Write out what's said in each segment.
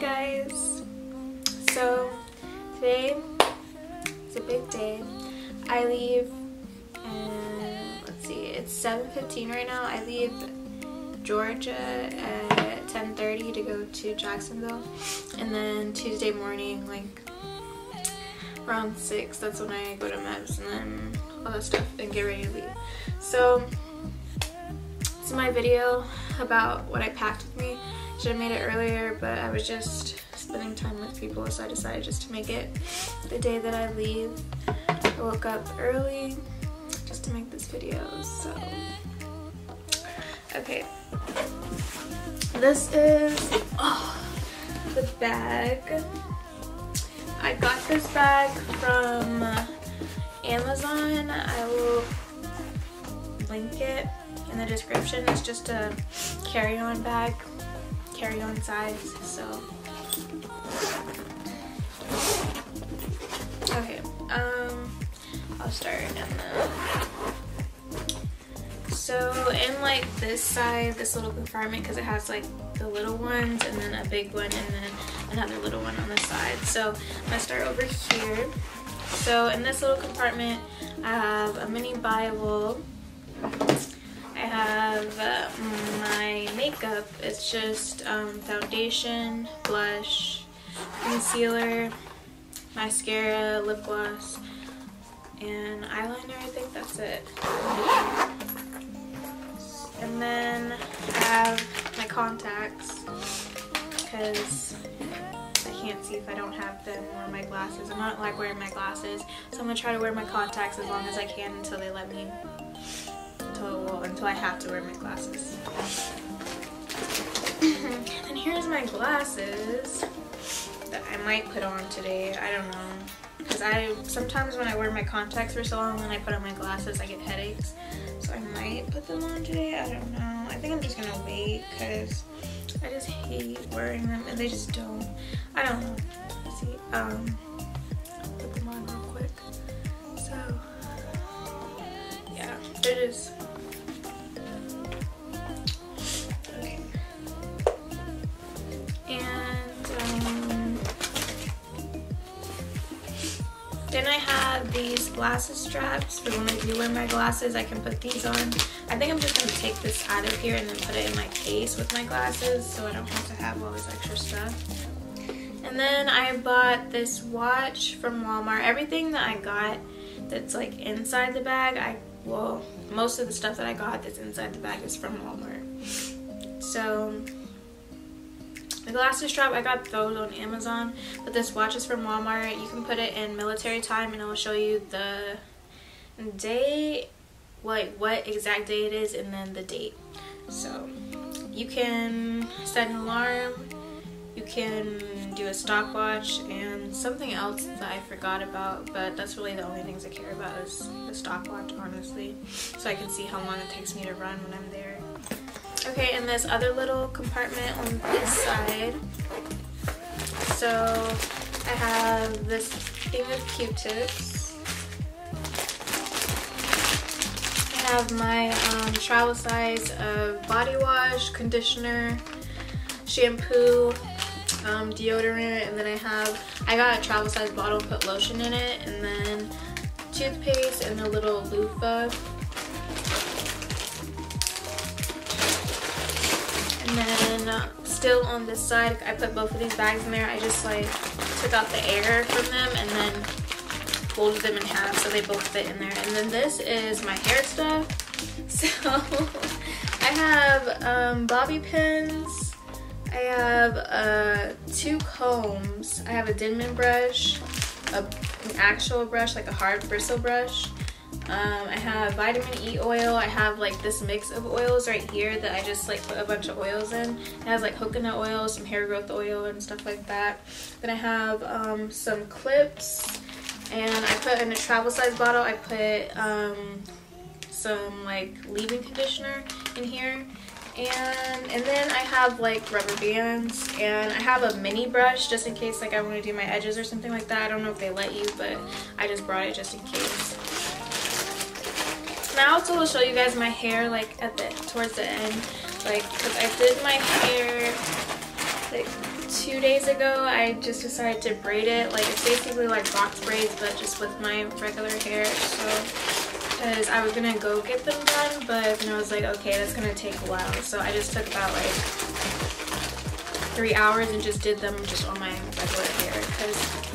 guys. So today is a big day. I leave and let's see, it's 7.15 right now. I leave Georgia at 10.30 to go to Jacksonville and then Tuesday morning like around 6 that's when I go to MEPS and then all that stuff and get ready to leave. So this is my video about what I packed with me. Should have made it earlier, but I was just spending time with people, so I decided just to make it the day that I leave. I woke up early just to make this video, so. Okay. This is oh, the bag. I got this bag from Amazon. I will link it in the description. It's just a carry-on bag carry-on size so. Okay um I'll start in the so in like this side this little compartment because it has like the little ones and then a big one and then another little one on the side. So I'm gonna start over here. So in this little compartment I have a mini Bible have my makeup. It's just um, foundation, blush, concealer, mascara, lip gloss, and eyeliner. I think that's it. And then I have my contacts because I can't see if I don't have them or my glasses. I'm not like wearing my glasses, so I'm gonna try to wear my contacts as long as I can until they let me until until I have to wear my glasses. and here's my glasses that I might put on today. I don't know. Because I sometimes when I wear my contacts for so long and I put on my glasses I get headaches. So I might put them on today. I don't know. I think I'm just gonna wait because I just hate wearing them and they just don't. I don't know. Let's see. Um put them on real quick. So yeah, they're just Then I have these glasses straps for when I do wear my glasses. I can put these on. I think I'm just to take this out of here and then put it in my case with my glasses so I don't have to have all this extra stuff. And then I bought this watch from Walmart. Everything that I got that's like inside the bag, I well, most of the stuff that I got that's inside the bag is from Walmart. So the glasses strap, I got those on Amazon, but this watch is from Walmart. You can put it in military time and it will show you the day, like what exact day it is and then the date. So you can set an alarm, you can do a stopwatch and something else that I forgot about, but that's really the only things I care about is the stopwatch, honestly. So I can see how long it takes me to run when I'm there. Okay, and this other little compartment on this side. So I have this thing of Q-tips. I have my um, travel size of body wash, conditioner, shampoo, um, deodorant, and then I have, I got a travel size bottle, put lotion in it, and then toothpaste and a little loofah And then still on this side, I put both of these bags in there. I just like took out the air from them and then folded them in half so they both fit in there. And then this is my hair stuff. So I have um, bobby pins. I have uh, two combs. I have a Denman brush, a, an actual brush, like a hard bristle brush. Um, I have vitamin E oil. I have like this mix of oils right here that I just like put a bunch of oils in. It has like coconut oil, some hair growth oil and stuff like that. Then I have um, some clips and I put in a travel size bottle, I put um, some like leave-in conditioner in here. And, and then I have like rubber bands and I have a mini brush just in case like I want to do my edges or something like that. I don't know if they let you, but I just brought it just in case. Now also will show you guys my hair like at the towards the end, like because I did my hair like two days ago. I just decided to braid it. Like it's basically like box braids but just with my regular hair. So because I was gonna go get them done but then I was like okay that's gonna take a while. So I just took about like three hours and just did them just on my regular hair because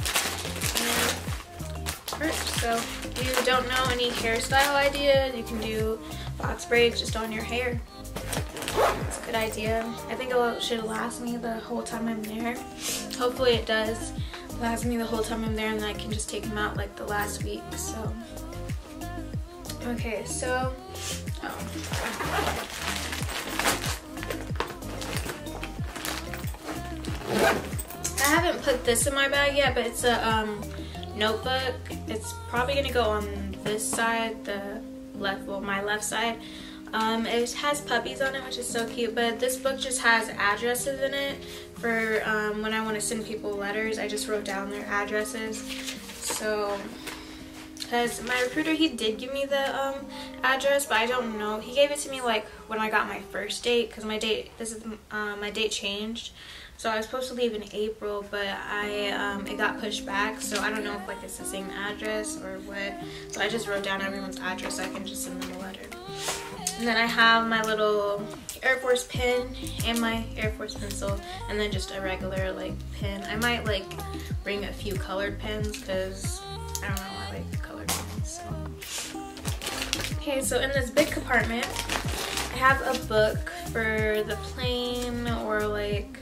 so if you don't know any hairstyle ideas you can do box braids just on your hair it's a good idea. I think it should last me the whole time I'm there. Hopefully it does last me the whole time I'm there and then I can just take them out like the last week. So, okay, so, oh. I haven't put this in my bag yet, but it's a um, notebook. It's probably gonna go on this side, the left, well, my left side. Um, it has puppies on it, which is so cute, but this book just has addresses in it for um, when I want to send people letters. I just wrote down their addresses. So, because my recruiter, he did give me the um, address, but I don't know. He gave it to me like when I got my first date, because my date, this is, uh, my date changed. So I was supposed to leave in April, but I um, it got pushed back. So I don't know if like it's the same address or what. So I just wrote down everyone's address so I can just send them a letter. And then I have my little Air Force pen and my Air Force pencil and then just a regular like pen. I might like bring a few colored pens because I don't know, I like colored pens. So. Okay, so in this big compartment, I have a book for the plane or like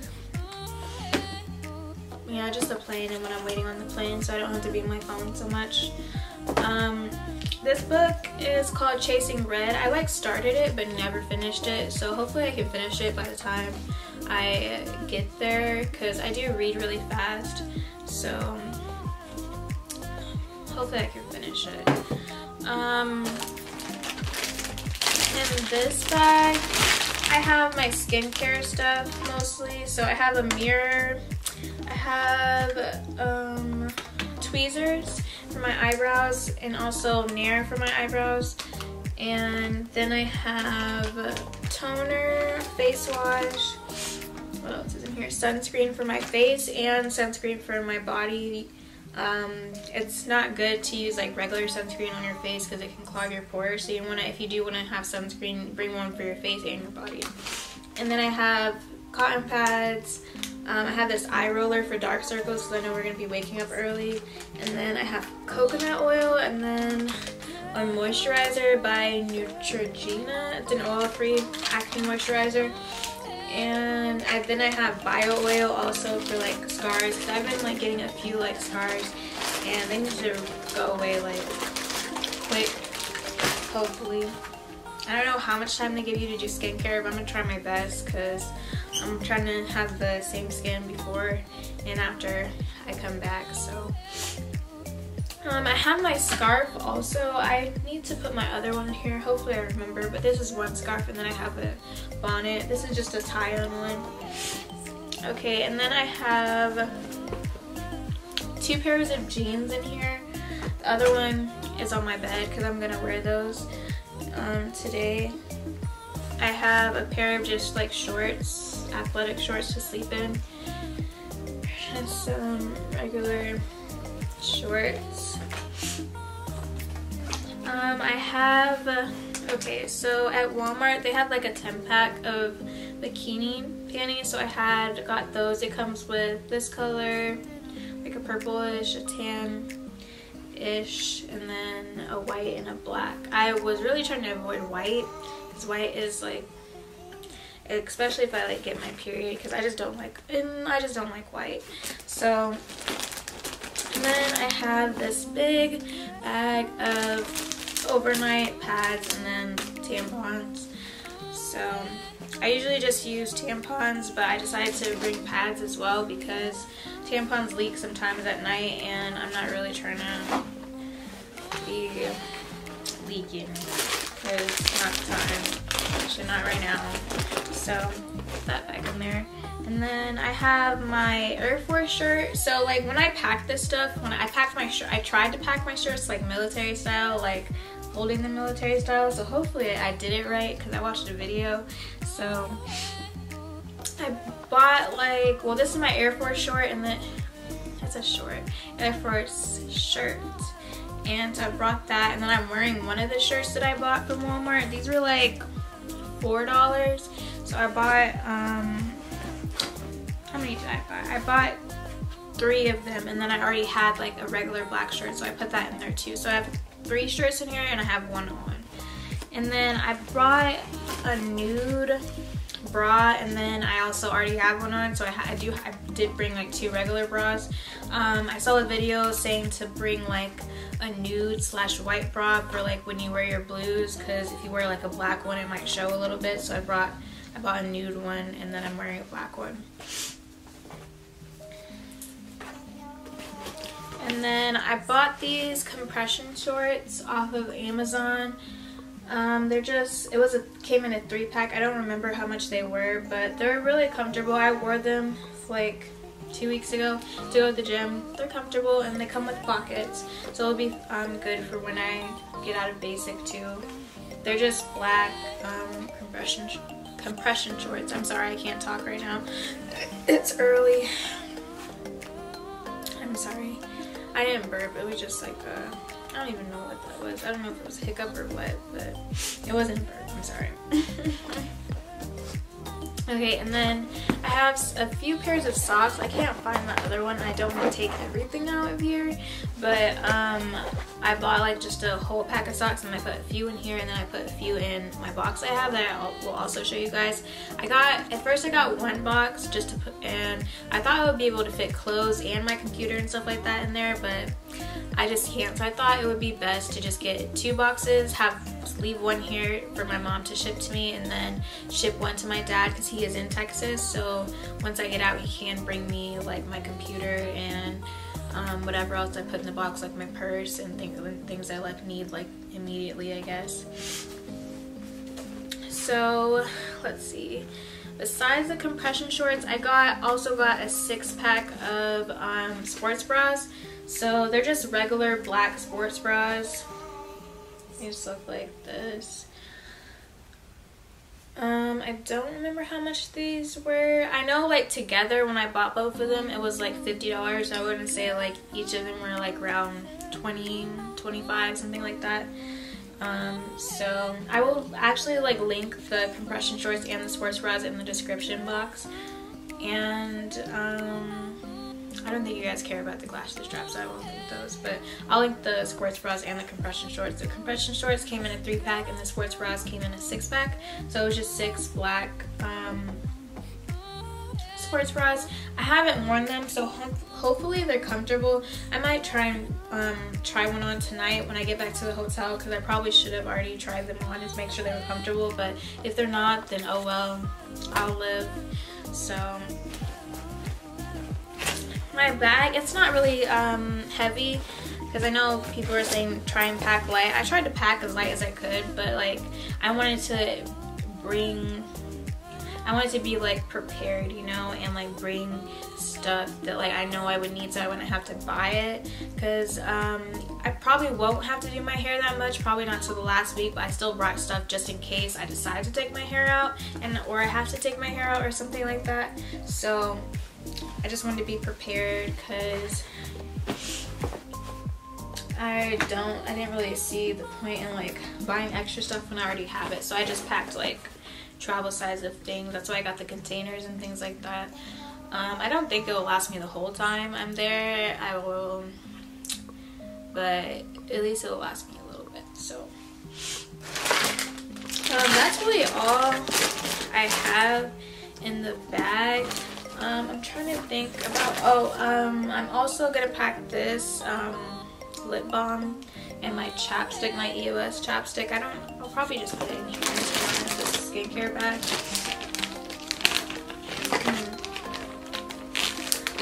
yeah, just a plane and when I'm waiting on the plane so I don't have to be on my phone so much. Um, this book is called Chasing Red. I like started it but never finished it so hopefully I can finish it by the time I get there because I do read really fast so hopefully I can finish it. Um, in this bag I have my skincare stuff mostly so I have a mirror I have um, tweezers for my eyebrows and also Nair for my eyebrows. And then I have toner, face wash, what else is in here? Sunscreen for my face and sunscreen for my body. Um, it's not good to use like regular sunscreen on your face because it can clog your pores. So you want to, if you do want to have sunscreen, bring one for your face and your body. And then I have cotton pads, um, I have this eye roller for dark circles because I know we're going to be waking up early. And then I have coconut oil and then a moisturizer by Neutrogena. It's an oil-free acne moisturizer. And I, then I have bio oil also for like scars because I've been like getting a few like scars and they need to go away like quick, hopefully. I don't know how much time they give you to do skincare, but I'm to try my best because I'm trying to have the same skin before and after I come back, so. Um, I have my scarf also. I need to put my other one here. Hopefully I remember, but this is one scarf and then I have a bonnet. This is just a tie-on one. Okay, and then I have two pairs of jeans in here. The other one is on my bed because I'm going to wear those um, today. I have a pair of just like shorts, athletic shorts to sleep in. And some regular shorts. Um, I have, okay, so at Walmart they have like a 10 pack of bikini panties. So I had got those. It comes with this color, like a purplish, a tan, ish and then a white and a black I was really trying to avoid white because white is like especially if I like get my period because I just don't like and I just don't like white so and then I have this big bag of overnight pads and then tampons. So I usually just use tampons but I decided to bring pads as well because tampons leak sometimes at night and I'm not really trying to be leaking because not the time, actually not right now. So that back in there. And then I have my Air Force shirt. So like when I pack this stuff, when I packed my shirt, I tried to pack my shirts like military style, like holding the military style. So hopefully I did it right because I watched a video. So I bought like, well this is my Air Force short and then, that's a short, Air Force shirt. And I brought that and then I'm wearing one of the shirts that I bought from Walmart. These were like $4. So I bought, um, how many did I buy? I bought three of them and then I already had like a regular black shirt so I put that in there too. So I have three shirts in here and I have one on. And then I brought a nude bra and then I also already have one on so I, I do I did bring like two regular bras. Um, I saw a video saying to bring like a nude slash white bra for like when you wear your blues because if you wear like a black one it might show a little bit so I brought I bought a nude one and then I'm wearing a black one. And then I bought these compression shorts off of Amazon um, they're just, it was a, came in a three pack. I don't remember how much they were, but they're really comfortable. I wore them like two weeks ago to go to the gym. They're comfortable and they come with pockets. So it'll be um, good for when I get out of basic too. They're just black um, compression compression shorts. I'm sorry I can't talk right now. It's early. I'm sorry. I didn't burp. It was just like a I don't even know what that was. I don't know if it was a hiccup or what, but it wasn't a burp. I'm sorry. okay, and then I have a few pairs of socks. I can't find the other one. I don't want to take everything out of here, but um, I bought like just a whole pack of socks and I put a few in here and then I put a few in my box I have that I will also show you guys. I got, at first I got one box just to put, and I thought I would be able to fit clothes and my computer and stuff like that in there, but I just can't. So I thought it would be best to just get two boxes, have leave one here for my mom to ship to me and then ship one to my dad because he is in Texas. So once I get out, he can bring me like my computer and um, whatever else I put in the box, like my purse and things, things I like need like immediately, I guess. So let's see. Besides the compression shorts, I got also got a six pack of um, sports bras. So they're just regular black sports bras. They just look like this. Um, I don't remember how much these were. I know like together when I bought both of them, it was like $50. I wouldn't say like each of them were like around 20, 25, something like that. Um, so I will actually like link the compression shorts and the sports bras in the description box. And um, I don't think you guys care about the glass straps, I won't link those. But I'll link the sports bras and the compression shorts. The compression shorts came in a three pack and the sports bras came in a six pack. So it was just six black um, sports bras. I haven't worn them, so ho hopefully they're comfortable. I might try and um, try one on tonight when I get back to the hotel because I probably should have already tried them on just make sure they were comfortable. But if they're not, then oh well, I'll live. So my bag, it's not really um, heavy because I know people are saying try and pack light. I tried to pack as light as I could, but like I wanted to bring, I wanted to be like prepared, you know, and like bring stuff that like I know I would need so I wouldn't have to buy it because um, I probably won't have to do my hair that much, probably not till the last week, but I still brought stuff just in case I decide to take my hair out and or I have to take my hair out or something like that. So I just wanted to be prepared because I don't, I didn't really see the point in like buying extra stuff when I already have it. So I just packed like travel size of things. That's why I got the containers and things like that. Um, I don't think it will last me the whole time I'm there. I will, but at least it will last me a little bit. So um, that's really all I have in the bag. Um, I'm trying to think about, oh, um, I'm also going to pack this um, lip balm and my chapstick, my EOS chapstick. I don't, I'll probably just put it in here this skincare bag. Mm.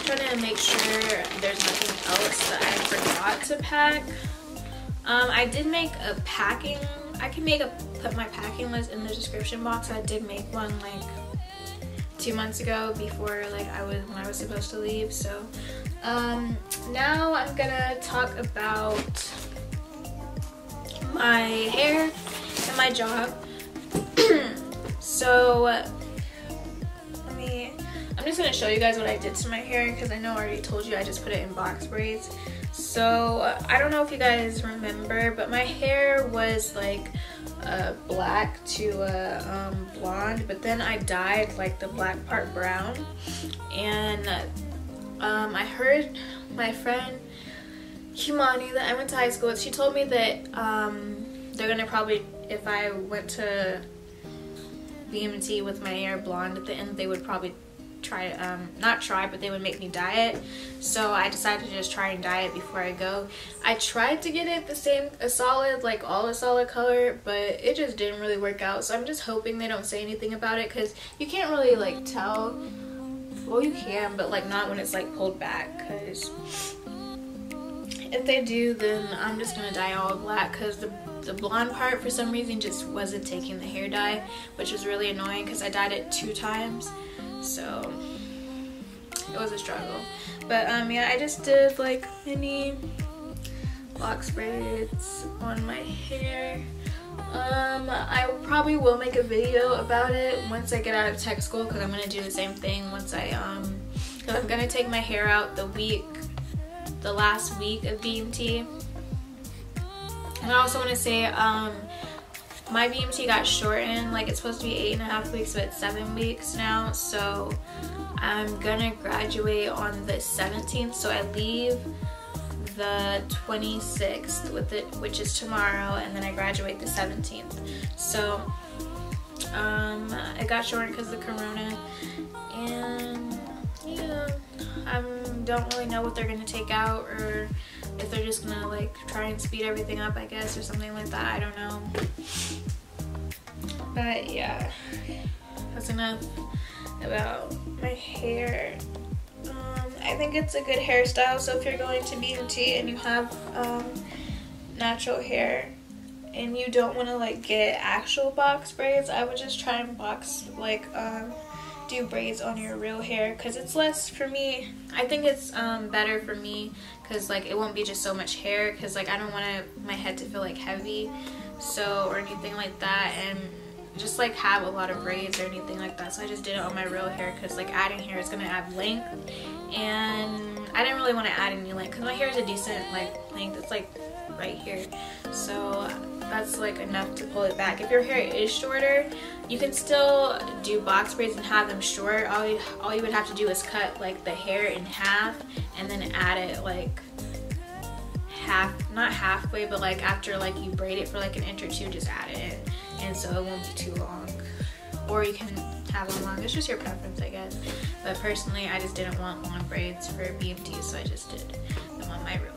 Trying to make sure there's nothing else that I forgot to pack. Um, I did make a packing, I can make a, put my packing list in the description box. I did make one like two months ago before like I was when I was supposed to leave so um, now I'm gonna talk about my hair and my job so let me I'm just gonna show you guys what I did to my hair because I know I already told you I just put it in box braids. So I don't know if you guys remember, but my hair was like uh, black to uh, um, blonde, but then I dyed like the black part brown. And um, I heard my friend Humani that I went to high school with, she told me that um, they're gonna probably, if I went to BMT with my hair blonde at the end, they would probably try um not try but they would make me dye it so i decided to just try and dye it before i go. I tried to get it the same a solid like all a solid color but it just didn't really work out. So i'm just hoping they don't say anything about it because you can't really like tell. Well you can but like not when it's like pulled back because if they do then i'm just gonna dye all black because the the blonde part for some reason just wasn't taking the hair dye which was really annoying because i dyed it two times so it was a struggle. But um yeah i just did like mini box braids on my hair. Um i probably will make a video about it once i get out of tech school because i'm gonna do the same thing once i um because i'm gonna take my hair out the week the last week of bmt and I also want to say, um, my BMT got shortened. Like it's supposed to be eight and a half weeks, but seven weeks now. So I'm gonna graduate on the 17th. So I leave the 26th with it, which is tomorrow, and then I graduate the 17th. So um, it got shortened because of the corona, and yeah, I don't really know what they're gonna take out or if they're just gonna like try and speed everything up I guess or something like that I don't know. But yeah. That's enough about my hair. Um, I think it's a good hairstyle so if you're going to BMT and you have um, natural hair and you don't want to like get actual box braids I would just try and box like um, do braids on your real hair because it's less for me. I think it's um, better for me because like it won't be just so much hair because like I don't want my head to feel like heavy so or anything like that and just like have a lot of braids or anything like that. So I just did it on my real hair because like adding hair is gonna add length and I didn't really want to add any length because my hair is a decent like length. It's like right here. So that's like enough to pull it back. If your hair is shorter you can still do box braids and have them short. All you, all you would have to do is cut like the hair in half and then add it like half not halfway but like after like you braid it for like an inch or two just add it and so it won't be too long. Or you can have them long. It's just your preference I guess. But personally I just didn't want long braids for BMT so I just did them on my hair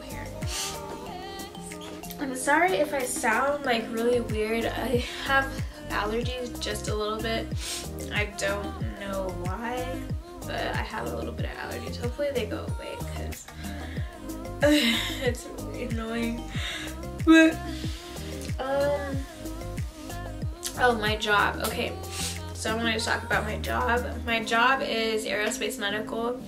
I'm sorry if I sound like really weird. I have allergies just a little bit. I don't know why but I have a little bit of allergies. Hopefully they go away because it's really annoying. But um oh my job. Okay so I wanted to talk about my job. My job is aerospace medical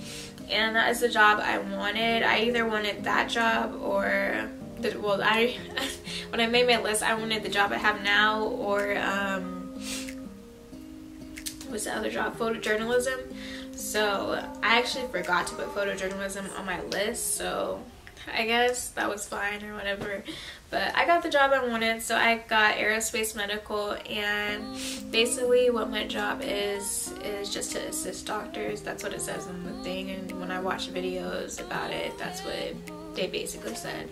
and that is the job I wanted. I either wanted that job or well I when I made my list I wanted the job I have now or um what's the other job photojournalism so I actually forgot to put photojournalism on my list so I guess that was fine or whatever. But I got the job I wanted, so I got aerospace medical, and basically what my job is is just to assist doctors. That's what it says in the thing, and when I watch videos about it, that's what they basically said.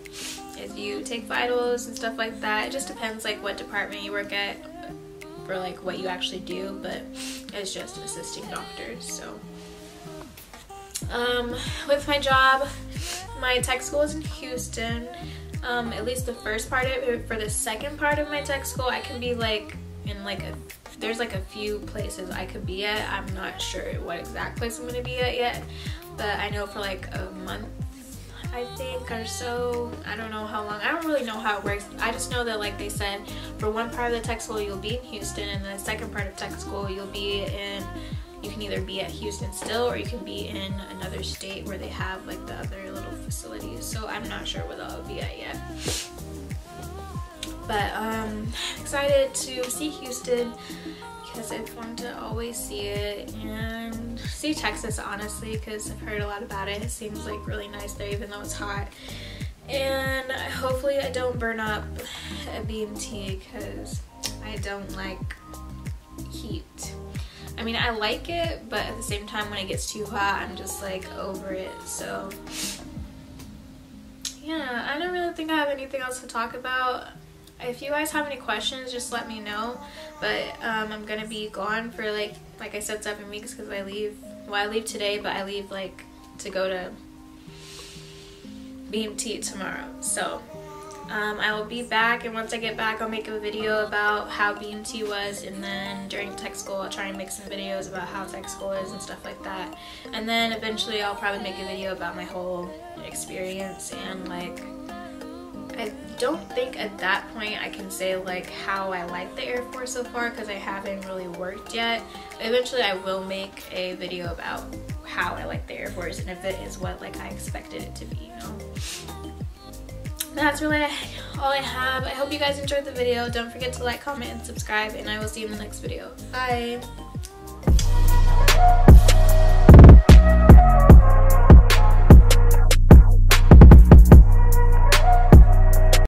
Is you take vitals and stuff like that. It just depends like what department you work at for like what you actually do, but it's just assisting doctors. So um, with my job, my tech school is in Houston. Um, at least the first part of it. For the second part of my tech school, I can be like in like a there's like a few places I could be at. I'm not sure what exact place I'm gonna be at yet, but I know for like a month I think or so. I don't know how long. I don't really know how it works. I just know that like they said for one part of the tech school you'll be in Houston and the second part of tech school you'll be in you can either be at Houston still or you can be in another state where they have like the other little facilities. So I'm not sure where I'll be at yet. But um excited to see Houston because I've wanted to always see it and see Texas honestly because I've heard a lot about it. It seems like really nice there even though it's hot. And hopefully I don't burn up a BMT because I don't like heat. I mean, I like it, but at the same time, when it gets too hot, I'm just like over it. So, yeah, I don't really think I have anything else to talk about. If you guys have any questions, just let me know. But um, I'm gonna be gone for like, like I said, seven weeks because I leave. Well, I leave today, but I leave like to go to BMT tomorrow. So um, I will be back, and once I get back, I'll make a video about how BMT was, and then during tech school, I'll try and make some videos about how tech school is and stuff like that. And then eventually, I'll probably make a video about my whole experience and like. I don't think at that point I can say like how I like the Air Force so far because I haven't really worked yet. Eventually I will make a video about how I like the Air Force and if it is what like I expected it to be, you know. That's really all I have. I hope you guys enjoyed the video. Don't forget to like, comment, and subscribe, and I will see you in the next video. Bye!